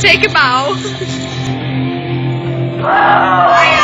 Take a bow.